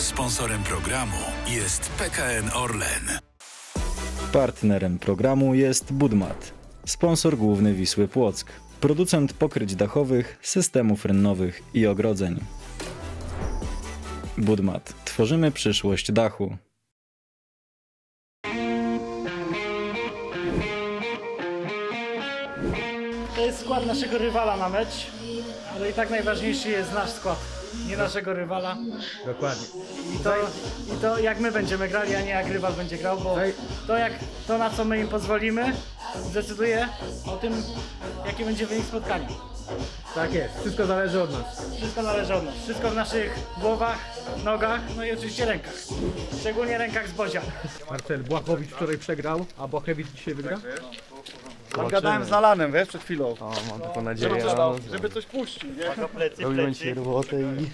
Sponsorem programu jest PKN Orlen. Partnerem programu jest Budmat, sponsor główny Wisły Płock, producent pokryć dachowych, systemów rynnowych i ogrodzeń. Budmat. Tworzymy przyszłość dachu. Skład naszego rywala na mecz, ale i tak najważniejszy jest nasz skład, nie naszego rywala. Dokładnie. I to, I to jak my będziemy grali, a nie jak rywal będzie grał, bo to, jak, to na co my im pozwolimy zdecyduje o tym, jaki będzie wynik spotkania. Tak jest, wszystko zależy od nas. Wszystko należy od nas. Wszystko w naszych głowach, nogach, no i oczywiście rękach. Szczególnie rękach z Bozia. Marcel, Błachowicz wczoraj przegrał, a Błachewicz dzisiaj wygra? Tam gadałem z Alanem, wiesz, przed chwilą. O, mam taką nadzieję, no, Żeby coś puścił, nie? robimy dzisiaj robotę i,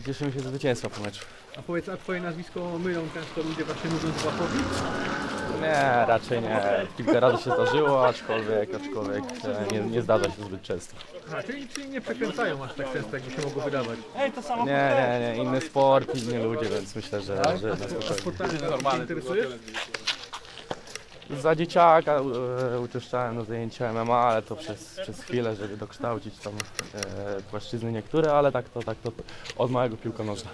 i cieszymy się z zwycięstwa po meczu. A powiedz, a twoje nazwisko mylą często ludzie właśnie mówiąc Błachowicz? Nie, raczej nie. Kilka razy się zdarzyło, aczkolwiek, aczkolwiek e, nie, nie zdarza się zbyt często. A, czyli, czyli nie przekręcają aż tak często, jakby się mogło wydawać. Ej, to samo Nie, nie, nie, inny sport, inni ludzie, więc myślę, że, że na spokojnie. Sportami interesujesz? Za dzieciaka e, uczęszczałem na zajęcia MMA, ale to przez, przez chwilę, żeby dokształcić tam e, płaszczyzny niektóre, ale tak to, tak to od małego piłka nożna.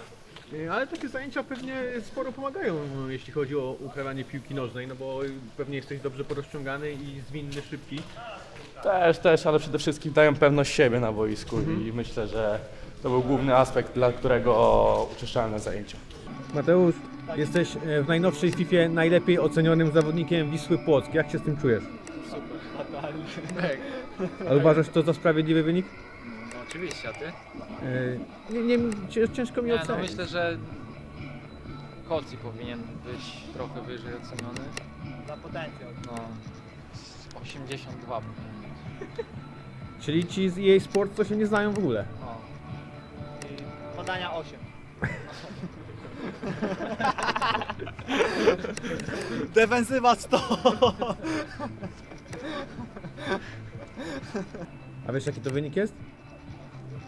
Y, Ale takie zajęcia pewnie sporo pomagają, jeśli chodzi o uprawianie piłki nożnej, no bo pewnie jesteś dobrze porozciągany i zwinny, szybki. Też, też, ale przede wszystkim dają pewność siebie na boisku i myślę, że to był główny aspekt, dla którego uczęszczałem na zajęcia. Mateusz, jesteś e, w najnowszej FIFA najlepiej ocenionym zawodnikiem Wisły Płock. Jak się z tym czujesz? Ale uważasz to za sprawiedliwy wynik? No, oczywiście, a ty? E, Nie, nie, ciężko mi Nie, no ocenić. myślę, że Koci powinien być trochę wyżej oceniony. Za potencjał. No, z 82 powinien być. Czyli ci z jej sport to się nie znają w ogóle. No. Podania 8. Defensywa 100! A wiesz jaki to wynik jest?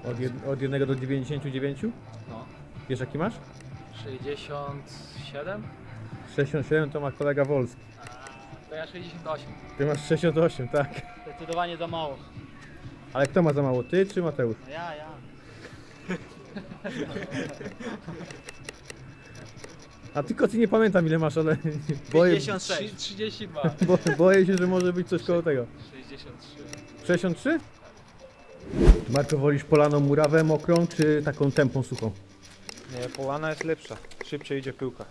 Od, jed, od 1 do 99? no. Wiesz jaki masz? 67? 67 to ma kolega Wolski. To ja 68. Ty masz 68, tak. Zdecydowanie za mało. Ale kto ma za mało? Ty czy Mateusz? Ja, ja. A tylko ty nie pamiętam ile masz, ale boję, 56. 32. bo, boję się, że może być coś koło tego. 63. 63? Marko, wolisz polaną murawę mokrą, czy taką tępą suchą? Nie, polana jest lepsza. Szybciej idzie piłka.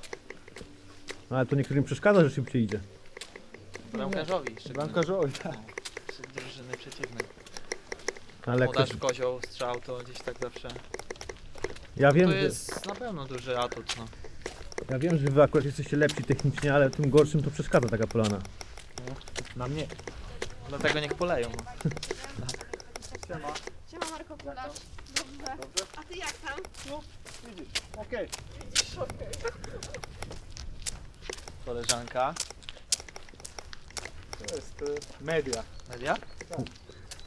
No, ale to niektórym przeszkadza, że szybciej idzie. Bramkarzowi szczególnie. Bramkarzowi, tak. Drużyny przeciwnej. Ale jak Podasz ktoś, w kozioł, strzał, to gdzieś tak zawsze. ja, wiem, To że, jest na pewno duży atut, no. Ja wiem, że wy akurat jesteście lepsi technicznie, ale tym gorszym to przeszkadza taka polana. Na mnie. Dlatego niech poleją. No. Siema Marko Kulasz. Dobrze. A ty jak tam? Okej. Koleżanka. To jest y, media. Media?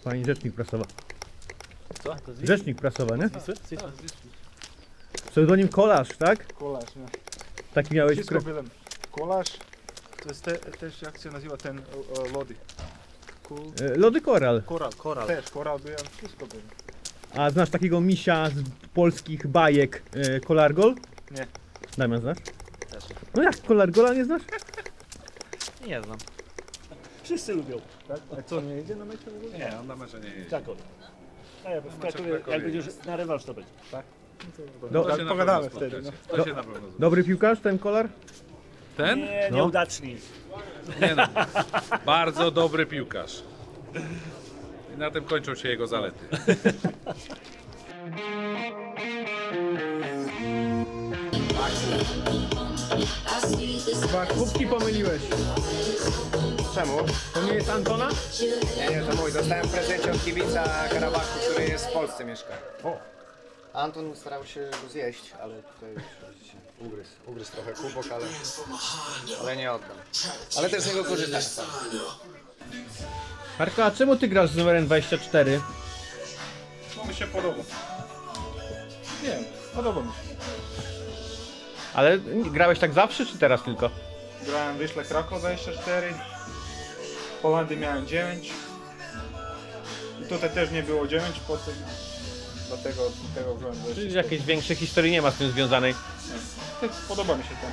Pani rzecznik prasowa. Co? Rzecznik prasowa, nie? Pseudonim Kolarz, tak? Kolaż, nie? Taki miałeś Wszystko kre... byłem. Kolaż. To jest te, też, jak się nazywa ten o, o, lody? Kul... E, Lody Koral. Koral. Koral. Też, koral byłem. Wszystko byłem. A znasz takiego misia z polskich bajek e, Kolargol? Nie. Damian, znasz? Też. No jak, Kolargola nie znasz? Nie znam. Wszyscy lubią. A co, nie jedzie na mecz? Nie, on na mecze nie jeździ. Czakol. A ja w Krakowie, jak będziesz na rewanż to będzie. Do, To się na pogadamy wtedy, spotkacie. To się na pewno dobry piłkarz ten Kolar? Ten? Nie, No. nieudaczni. Nie no. Bardzo dobry piłkarz. I na tym kończą się jego zalety. Chyba kubki pomyliłeś. Czemu? To nie jest Antona? Nie, nie, to mój. Dostałem w prezencie od kibica Karabachu, który jest w Polsce mieszka. O. Anton starał się go zjeść, ale tutaj ugryzł. Ugryzł trochę kubok, ale, ale nie oddam. Ale też z niego korzystam. sam. Marko, a czemu ty grasz z numerem 24? No mi się podoba. Nie, podoba mi się. Ale grałeś tak zawsze, czy teraz tylko? Grałem Wyśle Kraków 24, w Holandii miałem 9. I tutaj też nie było 9, potem dlatego tego wziąłem 24. Czyli jakiejś większej historii nie ma z tym związanej. Tak, Podoba mi się ten.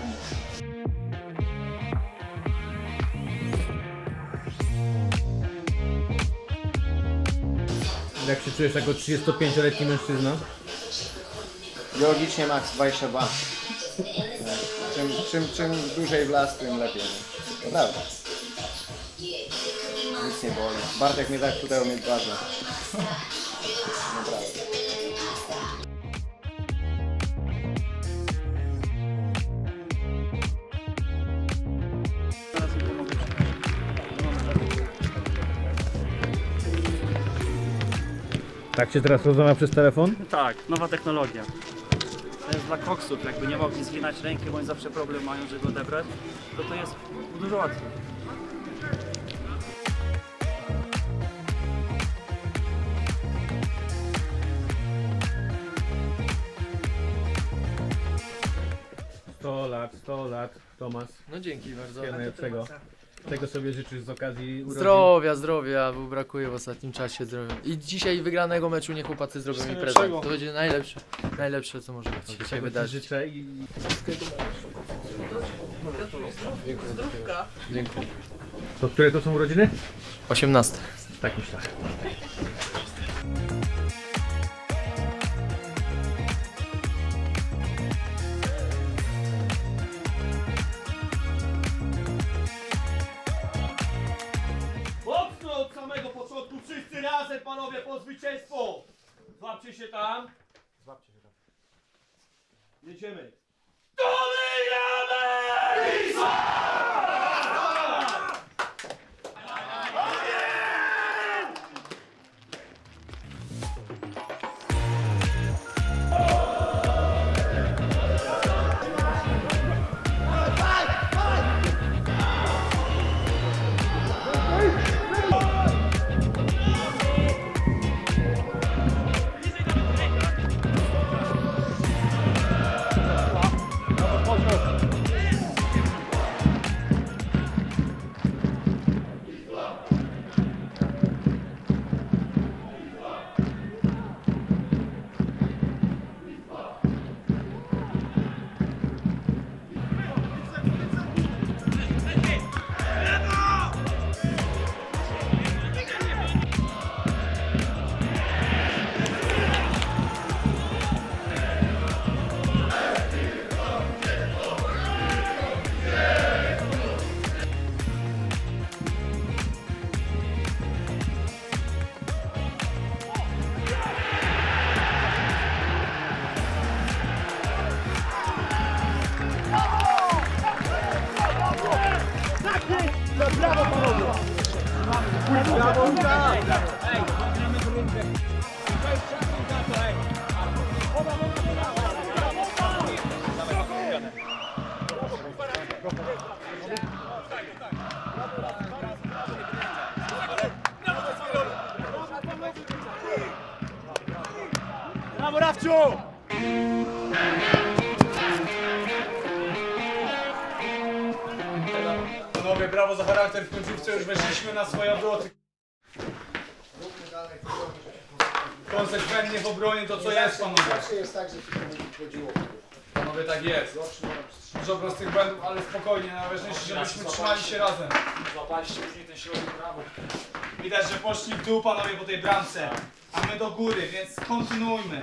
Jak się czujesz jako 35-letni mężczyzna? Biologicznie max 22. Czym, czym, czym dłużej w las, tym lepiej. nie? To prawda. Nic nie boli. Bartek mnie tak tutaj umie bardzo. Naprawdę. Tak się teraz rozmawia przez telefon? Tak, nowa technologia. To jest dla koksów, jakby nie mogli zginać rękę, bo oni zawsze problem mają, żeby odebrać, to to jest dużo łatwiej. Sto lat, 100 lat, Tomas. No dzięki bardzo. Wszystkiego najlepszego. Czego sobie życzysz z okazji urodzin? Zdrowia, zdrowia, bo brakuje w ostatnim czasie zdrowia. I dzisiaj wygranego meczu nie chłopacy zrobią mi prezent. To będzie najlepsze, najlepsze co może być Czego dzisiaj wydarzyć. życzę i Dziękuję. To które to są urodziny? 18. Tak myślę. Zwycięstwo! Złapcie się tam. Złapcie się tam. Jedziemy. Brawo Rafciu! Panowie, brawo za charakter w końcówce, już weszliśmy na swoje obroty. Konsekwentnie w obronie to co jest, panowie. Zawsze jest tak, że nie chodziło. Panowie, tak jest. Dużo prostych błędów, ale spokojnie, najważniejsze, żebyśmy trzymali się razem. Złapaliście później ten środek prawo. Widać, że poszli w dół panowie po tej bramce, a my do góry, więc kontynuujmy.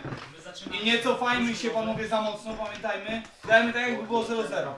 I nie cofajmy się panowie za mocno, pamiętajmy. Dajmy tak jakby było 0-0.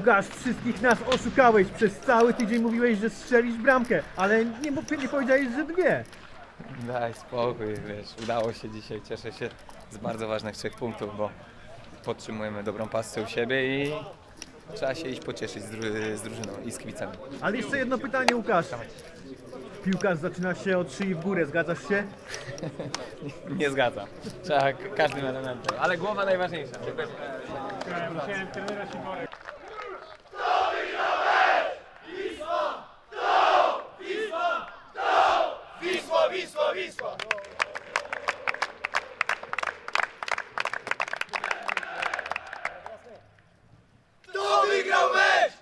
Łukasz, wszystkich nas oszukałeś. Przez cały tydzień mówiłeś, że strzelisz bramkę, ale nie, nie powiedziałeś, że dwie. Daj spokój, wiesz, udało się dzisiaj, cieszę się z bardzo ważnych trzech punktów, bo podtrzymujemy dobrą pasję u siebie i trzeba się iść pocieszyć z, dru- z drużyną i z kibicami. Ale jeszcze jedno pytanie, Łukasz. Piłkarz zaczyna się od szyi w górę, zgadzasz się? Nie zgadzam. Trzeba każdym elementem, ale głowa najważniejsza. Wisła, Wisła, Wisła! Kto wygrał mecz?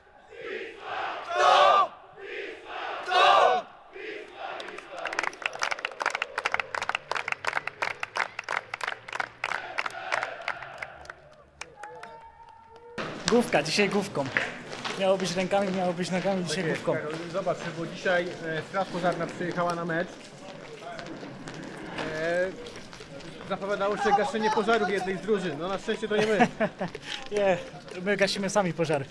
Kto? Kto? Główka, dzisiaj główką. Miało być rękami, miało być nogami, dzisiaj Tak jest, główką. Karol, Zobacz, bo dzisiaj e, Straż Pożarna przyjechała na mecz. E, zapowiadało się gaszenie pożaru w jednej z drużyn. No na szczęście to nie my. Nie, my gasimy sami pożary.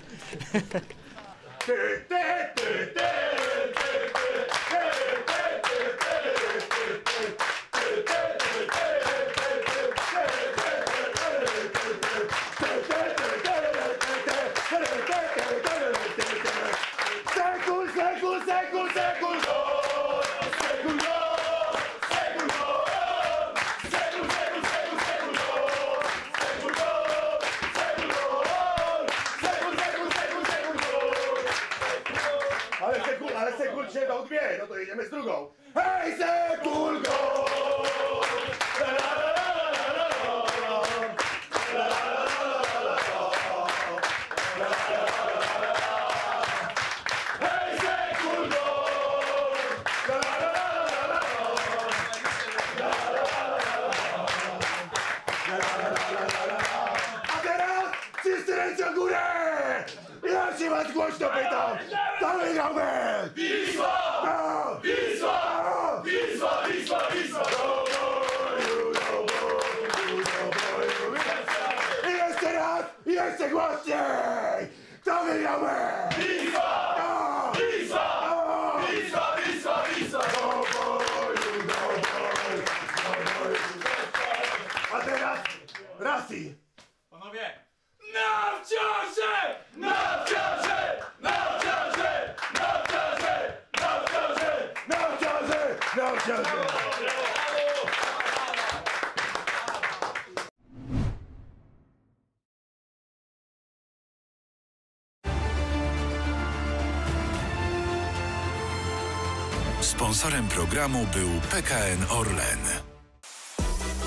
Sponsorem programu był PKN Orlen.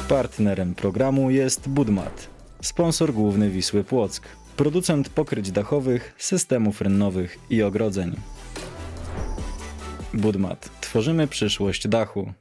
Partnerem programu jest Budmat, sponsor główny Wisły Płock, producent pokryć dachowych, systemów rynnowych i ogrodzeń. Budmat. Tworzymy przyszłość dachu.